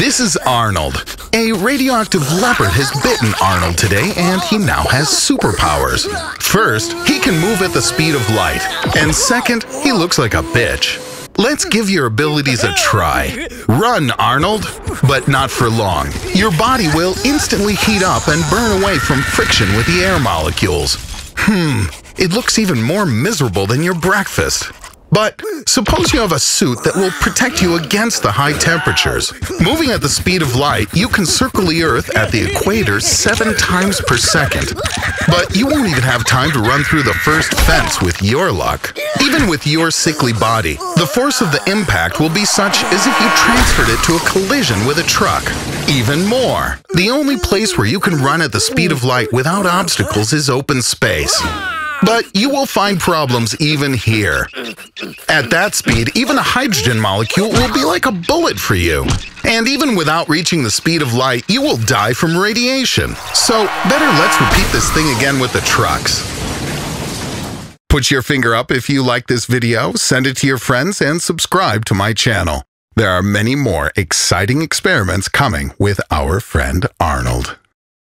This is Arnold. A radioactive leopard has bitten Arnold today, and he now has superpowers. First, he can move at the speed of light, and second, he looks like a bitch. Let's give your abilities a try. Run, Arnold, but not for long. Your body will instantly heat up and burn away from friction with the air molecules. Hmm, it looks even more miserable than your breakfast. But suppose you have a suit that will protect you against the high temperatures. Moving at the speed of light, you can circle the Earth at the equator seven times per second. But you won't even have time to run through the first fence with your luck. Even with your sickly body, the force of the impact will be such as if you transferred it to a collision with a truck. Even more, the only place where you can run at the speed of light without obstacles is open space. But you will find problems even here. At that speed, even a hydrogen molecule will be like a bullet for you. And even without reaching the speed of light, you will die from radiation. So better let's repeat this thing again with the trucks. Put your finger up if you like this video, send it to your friends, and subscribe to my channel. There are many more exciting experiments coming with our friend Arnold.